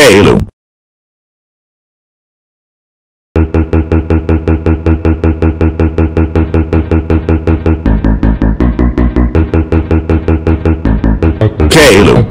Caleb. Caleb.